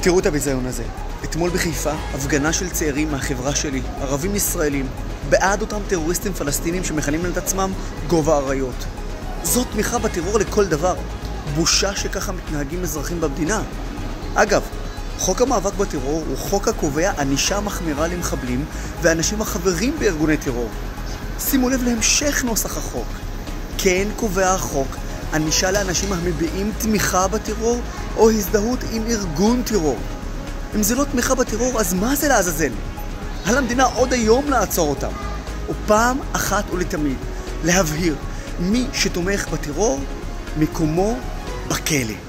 תראו את הביזיון הזה. אתמול בחיפה, הפגנה של צעירים מהחברה שלי, ערבים ישראלים, בעד אותם טרוריסטים פלסטינים שמכנים את עצמם גובה אריות. זאת תמיכה בטרור לכל דבר. בושה שככה מתנהגים אזרחים במדינה. אגב, חוק המאבק בטרור הוא חוק הקובע ענישה מחמירה למחבלים ואנשים החברים בארגוני טרור. שימו לב להמשך נוסח החוק. כן קובע החוק ענישה לאנשים המביעים תמיכה בטרור או הזדהות עם ארגון טרור. אם זה לא תמיכה בטרור, אז מה זה לעזאזל? על המדינה עוד היום לעצור אותם. ופעם אחת ולתמיד להבהיר, מי שתומך בטרור, מקומו בכלא.